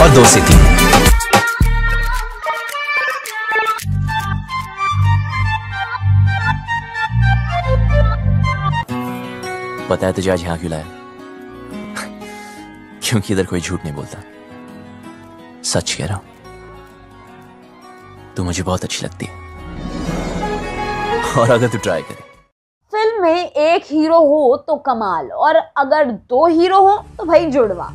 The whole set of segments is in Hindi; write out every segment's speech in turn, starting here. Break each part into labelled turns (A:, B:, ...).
A: और दो से तीन पता है तुझे आज यहाँ क्यों लाया? क्योंकि इधर कोई झूठ नहीं बोलता। सच कह रहा हूँ। तू मुझे बहुत अच्छी लगती है। और अगर तू ट्राई करे।
B: फ़िल्म में एक हीरो हो तो कमाल और अगर दो हीरो हो तो भाई जुड़वा।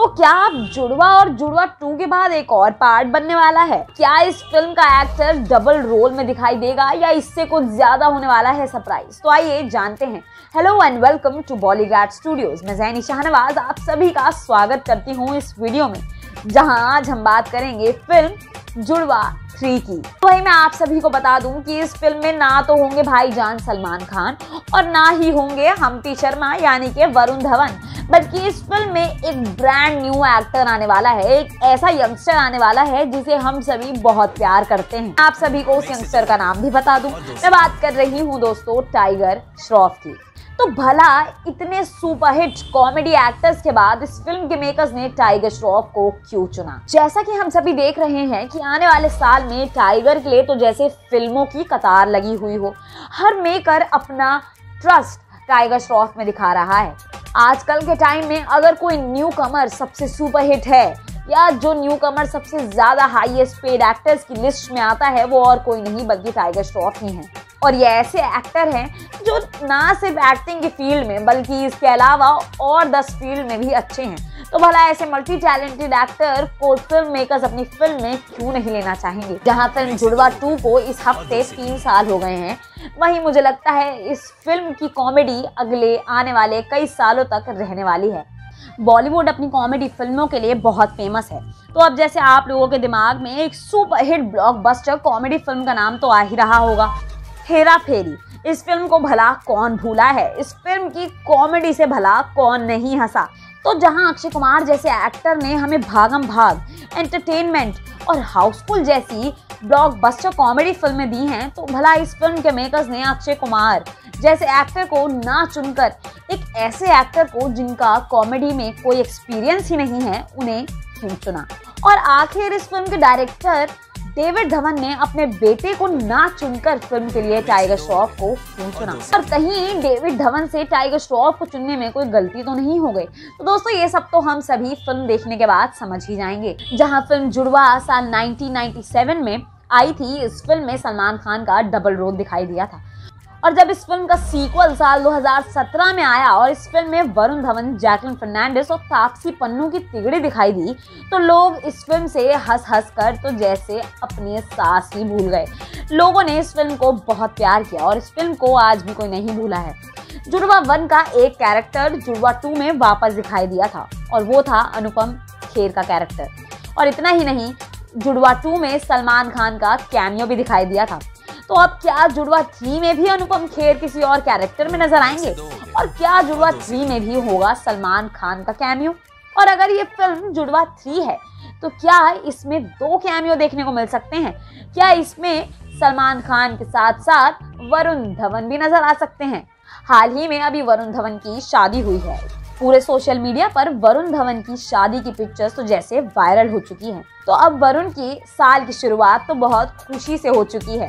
B: तो क्या अब जुड़वा और जुड़वा टू के बाद एक और पार्ट बनने वाला है? क्या इस फ़िल्म का एक्टर डबल रोल में दिखाई देगा या इससे कुछ ज़्यादा होने वाला है सरप्राइज़ तो आइए जानते हैं। Hello and welcome to Bollygrad studios मैं जैनी शाहनवाज, आप सभी का स्वागत करती हूँ इस वीडियो में, जहाँ आज हम बात करेंगे फ़िल्म जुड़वा थ्री की। तो वही मैं आप सभी को बता दूँ कि इस फ़िल्म में ना तो होंगे भाईजान सलमान खान और ना ही होंगे हम्पी शर्मा, यानी के वरुण धवन। बल्कि इस फ़िल्म में एक ब्रांड न्यू एक्टर आने वाला है एक ऐसा यंगस्टर आने वाला है जिसे हम सभी बहुत प्यार करते हैं। आप सभी को उस यंगस्टर का नाम भी बता दूँ। मैं बात कर रही हूँ दोस्तों टाइगर श्रॉफ की। तो भला इतने सुपरहिट कॉमेडी एक्टर्स के बाद इस फ़िल्म के मेकर्स ने टाइगर श्रॉफ को क्यों चुना? जैसा कि हम सभी देख रहे हैं कि आने वाले साल में टाइगर के लिए तो जैसे फ़िल्मों की कतार लगी हुई हो हर मेकर अपना ट्रस्ट टाइगर श्रॉफ में दिखा रहा है। आजकल के टाइम में अगर कोई न्यू कमर सबसे सुपरहिट है या जो न्यू कमर सबसे ज़्यादा हाईएस्ट पेड एक्टर्स की लिस्ट में आता है वो और कोई नहीं बल्कि टाइगर श्रॉफ ही है। और ये ऐसे एक्टर हैं जो ना सिर्फ़ एक्टिंग की फ़ील्ड में बल्कि इसके अलावा और दस फ़ील्ड में भी अच्छे हैं। तो भला ऐसे मल्टी टैलेंटेड एक्टर को फ़िल्म मेकर्स अपनी फ़िल्म में क्यों नहीं लेना चाहेंगे? जहाँ फ़िल्म जुड़वा टू को इस हफ़्ते तीन साल हो गए हैं वहीं मुझे लगता है इस फ़िल्म की कॉमेडी अगले आने वाले कई सालों तक रहने वाली है। बॉलीवुड अपनी कॉमेडी फ़िल्मों के लिए बहुत फ़ेमस है। तो अब जैसे आप लोगों के दिमाग में एक सुपरहिट ब्लॉकबस्टर कॉमेडी फ़िल्म का नाम तो आ ही रहा होगा, हेरा फेरी। इस फ़िल्म को भला कौन भूला है? इस फ़िल्म की कॉमेडी से भला कौन नहीं हंसा? तो जहाँ अक्षय कुमार जैसे एक्टर ने हमें भागम भाग एंटरटेनमेंट और हाउसफुल जैसी ब्लॉकबस्टर कॉमेडी फ़िल्में दी हैं तो भला इस फ़िल्म के मेकर्स ने अक्षय कुमार जैसे एक्टर को ना चुनकर एक ऐसे एक्टर को जिनका कॉमेडी में कोई एक्सपीरियंस ही नहीं है, उन्हें क्यों चुना? और आखिर इस फ़िल्म के डायरेक्टर डेविड धवन ने अपने बेटे को ना चुनकर फ़िल्म के लिए टाइगर श्रॉफ को क्यों चुना और कहीं डेविड धवन से टाइगर श्रॉफ को चुनने में कोई गलती तो नहीं हो गई। तो दोस्तों, ये सब तो हम सभी फ़िल्म देखने के बाद समझ ही जाएँगे। जहाँ फ़िल्म जुड़वा साल 1997 में आई थी, इस फ़िल्म में सलमान खान का डबल रोल दिखाई दिया था। और जब इस फ़िल्म का सीक्वल साल 2017 में आया और इस फ़िल्म में वरुण धवन, जैकलिन फर्नांडिस और तापसी पन्नू की तिगड़ी दिखाई दी तो लोग इस फ़िल्म से हंस हंस कर तो जैसे अपने सास ही भूल गए। लोगों ने इस फ़िल्म को बहुत प्यार किया और इस फ़िल्म को आज भी कोई नहीं भूला है। जुड़वा वन का एक कैरेक्टर जुड़वा टू में वापस दिखाई दिया था और वो था अनुपम खेर का कैरेक्टर और इतना ही नहीं, जुड़वा टू में सलमान खान का कैमियो भी दिखाई दिया था। तो अब क्या जुड़वा थ्री में भी अनुपम खेर किसी और कैरेक्टर में नज़र आएँगे? और क्या जुड़वा थ्री में भी होगा सलमान खान का कैमियो और अगर ये फ़िल्म जुड़वा थ्री है तो क्या इसमें दो कैमियो देखने को मिल सकते हैं? क्या इसमें सलमान खान के साथ साथ वरुण धवन भी नज़र आ सकते हैं? हाल ही में अभी वरुण धवन की शादी हुई है। पूरे सोशल मीडिया पर वरुण धवन की शादी की पिक्चर्स तो जैसे वायरल हो चुकी हैं। तो अब वरुण की साल की शुरुआत तो बहुत खुशी से हो चुकी है।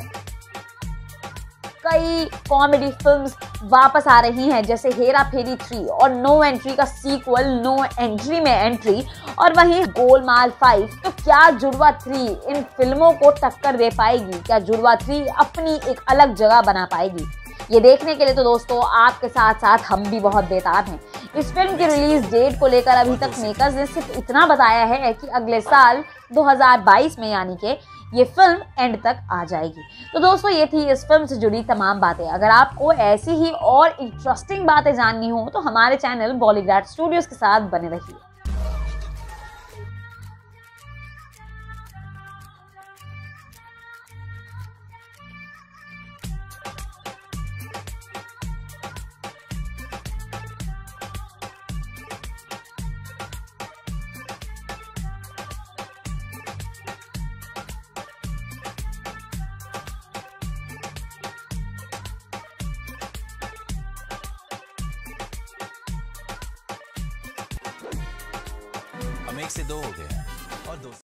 B: कई कॉमेडी फिल्म्स वापस आ रही हैं जैसे हेरा फेरी थ्री और नो एंट्री का सीक्वल नो एंट्री में एंट्री और वहीं गोलमाल फाइव तो क्या जुड़वा थ्री इन फ़िल्मों को टक्कर दे पाएगी? क्या जुड़वा थ्री अपनी एक अलग जगह बना पाएगी? ये देखने के लिए तो दोस्तों आपके साथ साथ हम भी बहुत बेताब हैं। इस फ़िल्म की रिलीज़ डेट को लेकर अभी तक मेकर्स ने सिर्फ़ इतना बताया है कि अगले साल 2022 में यानी कि ये फ़िल्म एंड तक आ जाएगी। तो दोस्तों, ये थी इस फ़िल्म से जुड़ी तमाम बातें। अगर आपको ऐसी ही और इंटरेस्टिंग बातें जाननी हो तो हमारे चैनल बॉलीग्राड स्टूडियोज के साथ बने रहिए।
C: हम एक से दो हो गए और दो